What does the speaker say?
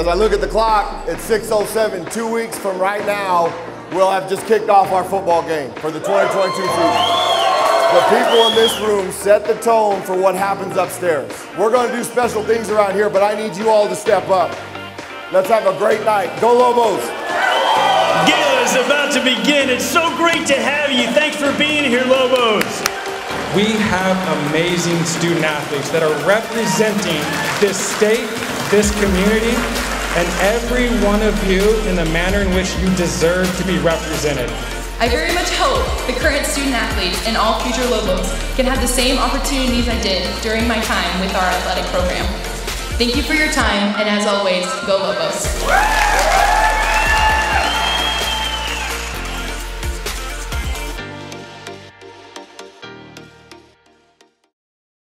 As I look at the clock, it's 6.07. Two weeks from right now, we'll have just kicked off our football game for the 2022 season. The people in this room set the tone for what happens upstairs. We're going to do special things around here, but I need you all to step up. Let's have a great night. Go Lobos! Gala is about to begin. It's so great to have you. Thanks for being here, Lobos. We have amazing student athletes that are representing this state, this community, and every one of you in the manner in which you deserve to be represented. I very much hope the current student athletes and all future Lobos can have the same opportunities I did during my time with our athletic program. Thank you for your time, and as always, go Lobos.